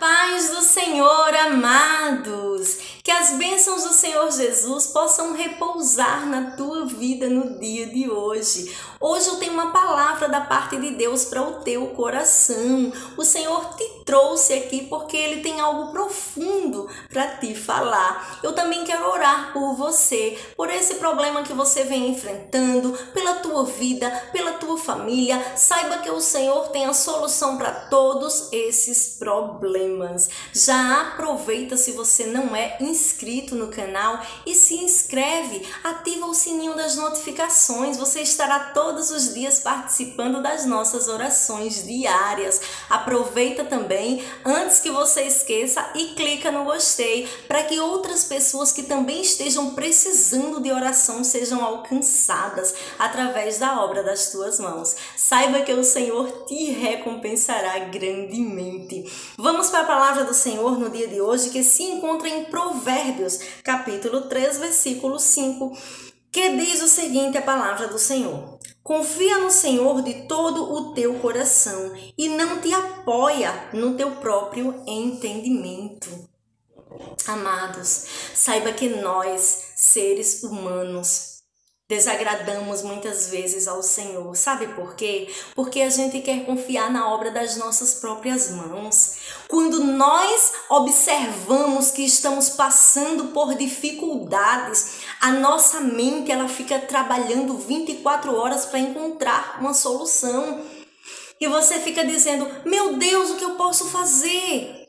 paz do Senhor, amados! Que as bênçãos do Senhor Jesus possam repousar na tua vida no dia de hoje. Hoje eu tenho uma palavra da parte de Deus para o teu coração. O Senhor te trouxe aqui porque ele tem algo profundo para te falar. Eu também quero orar por você, por esse problema que você vem enfrentando, pela tua vida, pela tua família. Saiba que o Senhor tem a solução para todos esses problemas. Já aproveita se você não é inscrito no canal e se inscreve, ativa o sininho das notificações. Você estará todos os dias participando das nossas orações diárias. Aproveita também, antes que você esqueça, e clica no gostei para que outras pessoas que também estejam precisando de oração sejam alcançadas através da obra das tuas mãos. Saiba que o Senhor te recompensará grandemente. Vamos para a palavra do Senhor no dia de hoje que se encontra em Provérbios, capítulo 3, versículo 5, que diz o seguinte: a palavra do Senhor. Confia no Senhor de todo o teu coração e não te apoia no teu próprio entendimento. Amados, saiba que nós, seres humanos, desagradamos muitas vezes ao Senhor. Sabe por quê? Porque a gente quer confiar na obra das nossas próprias mãos. Quando nós observamos que estamos passando por dificuldades, a nossa mente ela fica trabalhando 24 horas para encontrar uma solução. E você fica dizendo: "Meu Deus, o que eu posso fazer?"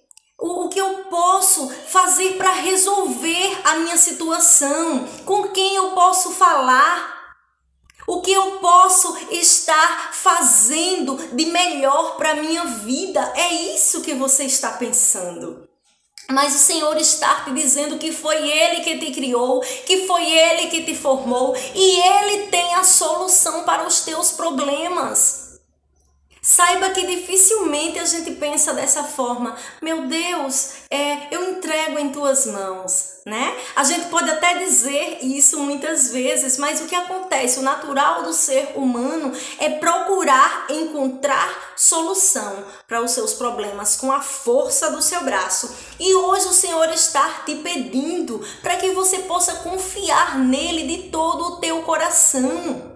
o, que eu posso fazer para resolver a minha situação, com quem eu posso falar, o que eu posso estar fazendo de melhor para minha vida. É isso que você está pensando. Mas o Senhor está te dizendo que foi Ele que te criou, que foi Ele que te formou e Ele tem a solução para os teus problemas. Saiba que dificilmente a gente pensa dessa forma. Meu Deus, é, eu entrego em tuas mãos, né? A gente pode até dizer isso muitas vezes, mas o que acontece? O natural do ser humano é procurar encontrar solução para os seus problemas com a força do seu braço. E hoje o Senhor está te pedindo para que você possa confiar nele de todo o teu coração.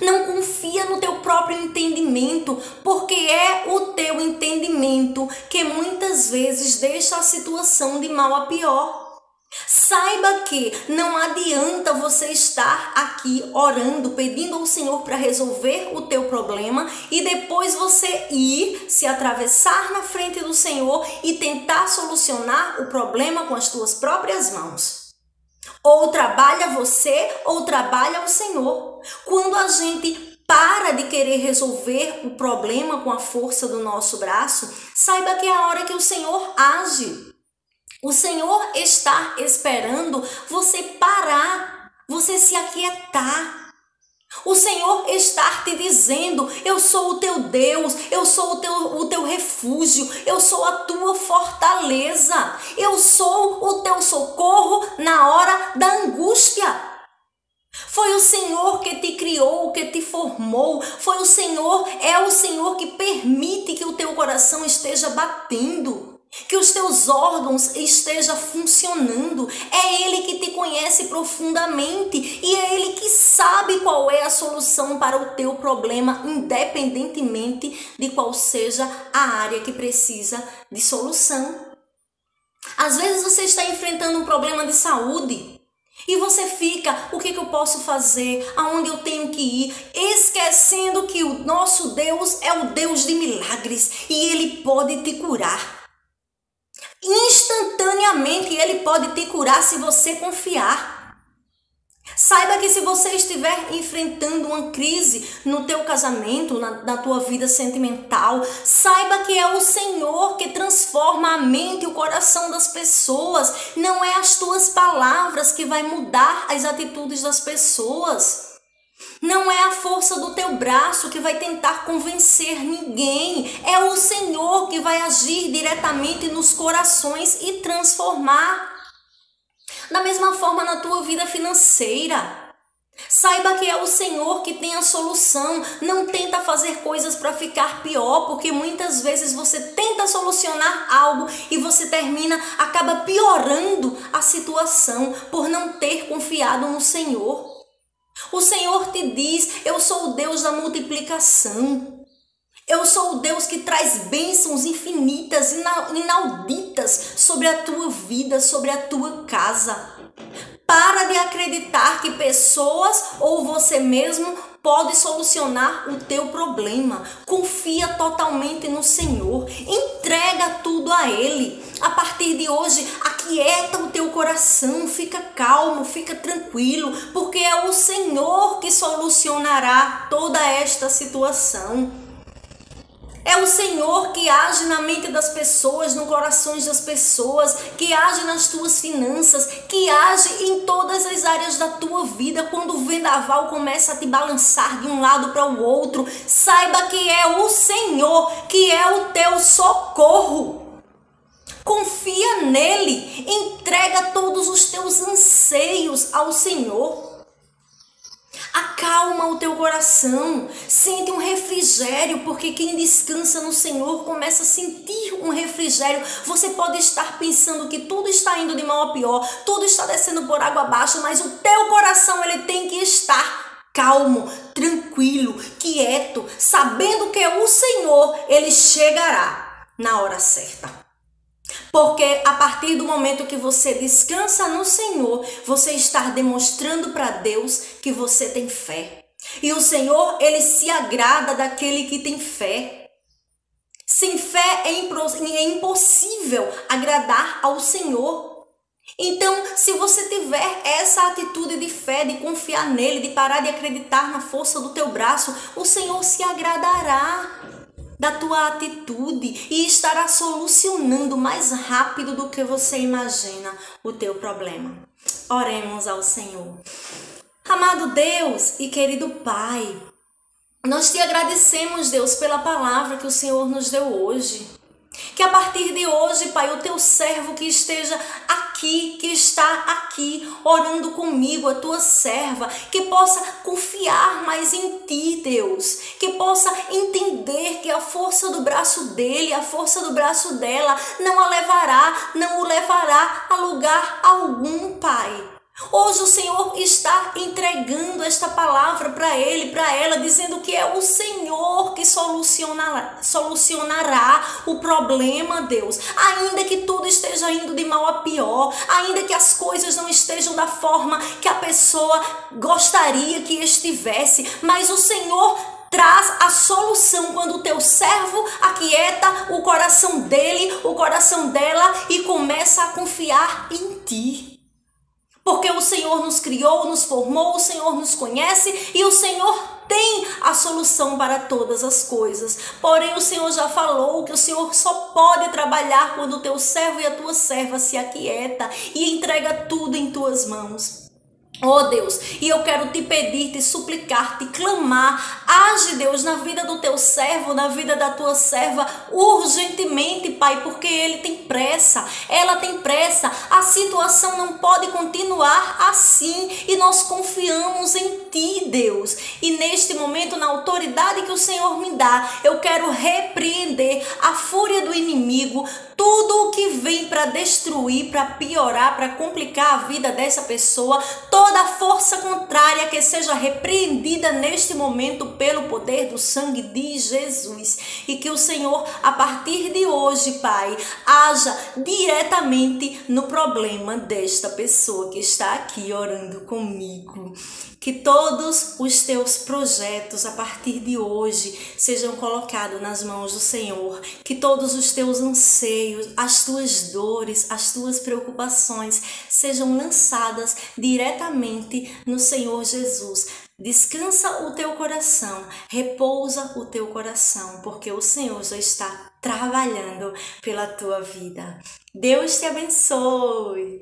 Não confia no teu próprio entendimento, porque é o teu entendimento que muitas vezes deixa a situação de mal a pior. Saiba que não adianta você estar aqui orando, pedindo ao Senhor para resolver o teu problema e depois você ir se atravessar na frente do Senhor e tentar solucionar o problema com as tuas próprias mãos. Ou trabalha você, ou trabalha o Senhor. Quando a gente para de querer resolver o problema com a força do nosso braço, saiba que é a hora que o Senhor age. O Senhor está esperando você parar, você se aquietar. O Senhor está te dizendo: Eu sou o teu Deus, eu sou o teu, o teu refúgio, eu sou a tua fortaleza, eu sou o teu socorro na hora da angústia. Foi o Senhor que te criou, que te formou. Foi o Senhor, é o Senhor que permite que o teu coração esteja batendo que os teus órgãos estejam funcionando. É Ele que te conhece profundamente e é Ele que sabe qual é a solução para o teu problema, independentemente de qual seja a área que precisa de solução. Às vezes você está enfrentando um problema de saúde. E você fica, o que, que eu posso fazer? Aonde eu tenho que ir? Esquecendo que o nosso Deus é o Deus de milagres e Ele pode te curar. Instantaneamente ele pode te curar se você confiar. Saiba que se você estiver enfrentando uma crise no teu casamento, na, na, tua vida sentimental, saiba que é o Senhor que transforma a mente e o coração das pessoas. Não é as tuas palavras que vai mudar as atitudes das pessoas. Não é a força do teu braço que vai tentar convencer ninguém. É o Senhor que vai agir diretamente nos corações e transformar. Da mesma forma na tua vida financeira. Saiba que é o Senhor que tem a solução. Não tenta fazer coisas para ficar pior, porque muitas vezes você tenta solucionar algo e você termina, acaba piorando a situação por não ter confiado no Senhor. O Senhor te diz: Eu sou o Deus da multiplicação. Eu sou o Deus que traz bênçãos infinitas, inauditas sobre a tua vida, sobre a tua casa. Para de acreditar que pessoas ou você mesmo pode solucionar o teu problema. Confia totalmente no Senhor. Entrega tudo a Ele. A partir de hoje, aquieta o teu coração, fica calmo, fica tranquilo, porque é o Senhor que solucionará toda esta situação. É o Senhor que age na mente das pessoas, no corações das pessoas, que age nas tuas finanças, que age em todas as áreas da tua vida. Quando o vendaval começa a te balançar de um lado para o outro, saiba que é o Senhor que é o teu socorro. Confia nele, entrega todos os teus anseios ao Senhor. Acalma o teu coração, sente um refrigério, porque quem descansa no Senhor começa a sentir um refrigério. Você pode estar pensando que tudo está indo de mal a pior, tudo está descendo por água abaixo, mas o teu coração ele tem que estar calmo, tranquilo, quieto, sabendo que o Senhor ele chegará na hora certa. Porque a partir do momento que você descansa no Senhor, você está demonstrando para Deus que você tem fé. E o Senhor, ele se agrada daquele que tem fé. Sem fé é, é impossível agradar ao Senhor. Então, se você tiver essa atitude de fé, de confiar nele, de parar de acreditar na força do teu braço, o Senhor se agradará da tua atitude e estará solucionando mais rápido do que você imagina o teu problema. Oremos ao Senhor. Amado Deus e querido Pai, nós te agradecemos, Deus, pela palavra que o Senhor nos deu hoje. Que a partir de hoje, Pai, o teu servo que esteja que está aqui orando comigo, a tua serva, que possa confiar mais em ti, Deus, que possa entender que a força do braço dele, a força do braço dela não a levará, não o levará a lugar algum, Pai Hoje o Senhor está entregando esta palavra para ele, para ela, dizendo que é o Senhor que solucionará, solucionará o problema, Deus. Ainda que esteja indo de mal a pior, ainda que as coisas não estejam da forma que a pessoa gostaria que estivesse, mas o Senhor traz a solução quando o teu servo aquieta o coração dele, o coração dela e começa a confiar em ti. Porque o Senhor nos criou, nos formou, o Senhor nos conhece e o Senhor tem a solução para todas as coisas. Porém, o Senhor já falou que o Senhor só pode trabalhar quando o teu servo e a tua serva se aquieta e entrega tudo em tuas mãos. Oh Deus, e eu quero te pedir, te suplicar, te clamar. Age, Deus, na vida do teu servo, na vida da tua serva, urgentemente, Pai, porque ele tem pressa, ela tem pressa. A situação não pode continuar assim e nós confiamos em ti, Deus. E neste momento, na autoridade que o Senhor me dá, eu quero repreender a fúria do inimigo, tudo o que vem para destruir, para piorar, para complicar a vida dessa pessoa, toda força contrária que seja repreendida neste momento pelo poder do sangue de Jesus. E que o Senhor, a partir de hoje, Pai, haja diretamente no problema desta pessoa que está aqui orando comigo. Que todos os teus projetos a partir de hoje sejam colocados nas mãos do Senhor. Que todos os teus anseios, as tuas dores, as tuas preocupações sejam lançadas diretamente no Senhor Jesus. Descansa o teu coração, repousa o teu coração, porque o Senhor já está trabalhando pela tua vida. Deus te abençoe.